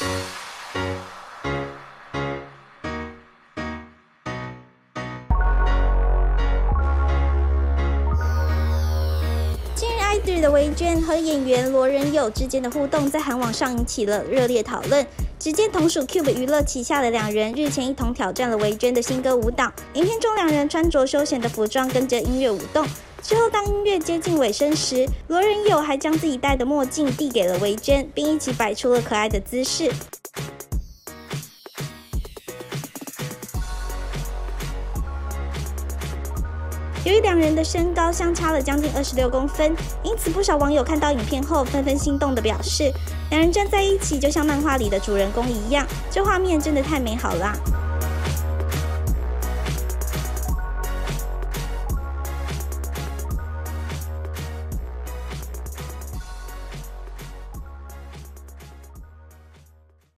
Thank you. 的维娟和演员罗仁友之间的互动在韩网上引起了热烈讨论。只见同属 Cube 娱乐旗下的两人日前一同挑战了维娟的新歌舞蹈。影片中两人穿着休闲的服装，跟着音乐舞动。之后当音乐接近尾声时，罗仁友还将自己戴的墨镜递给了维娟，并一起摆出了可爱的姿势。由于两人的身高相差了将近二十六公分，因此不少网友看到影片后纷纷心动的表示，两人站在一起就像漫画里的主人公一样，这画面真的太美好了。